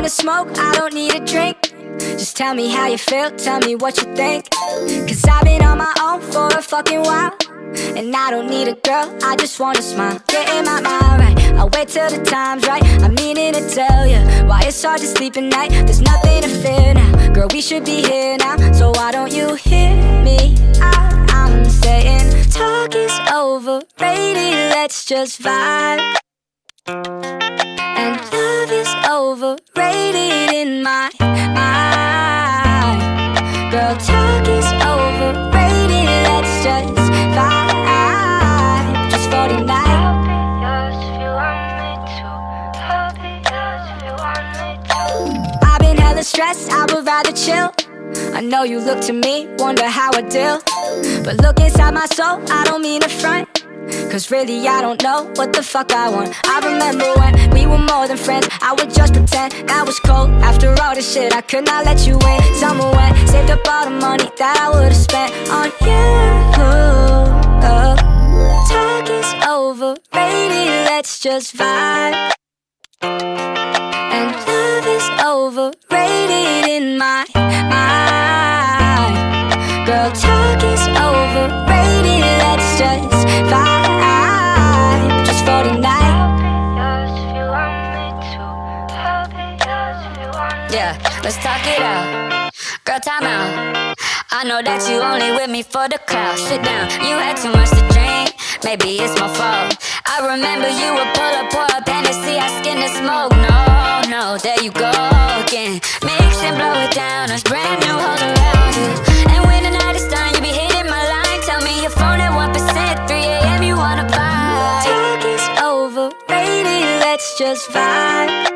wanna smoke, I don't need a drink. Just tell me how you feel, tell me what you think. Cause I've been on my own for a fucking while. And I don't need a girl, I just wanna smile. Getting my mind right, I'll wait till the time's right. I'm meaning to tell you Why it's hard to sleep at night. There's nothing to fear now. Girl, we should be here now. So why don't you hear me? Out? I'm saying Talk is overrated, let's just vibe. And love is overrated stressed, I would rather chill. I know you look to me, wonder how I deal. But look inside my soul, I don't mean to front. Cause really I don't know what the fuck I want. I remember when we were more than friends. I would just pretend that was cold. After all this shit I could not let you in. Summer went, saved up all the money that I would've spent on you. Oh. oh. Talk is overrated, let's just vibe. And is overrated in my mind. Girl, talk is overrated, let's just vibe. Just for tonight. Yeah, let's talk it out. Girl, time out. I know that you only with me for the clout Sit down, you had too much to drink. Maybe it's my fault. I remember you would pull up, pour up Hennessy, I skin the smoke no, there you go again. Mix and blow it down, there's brand new hoes around you And when the night is done, you be hitting my line. Tell me your phone at 1%, 3 a.m. you wanna buy Talk is overrated, let's just vibe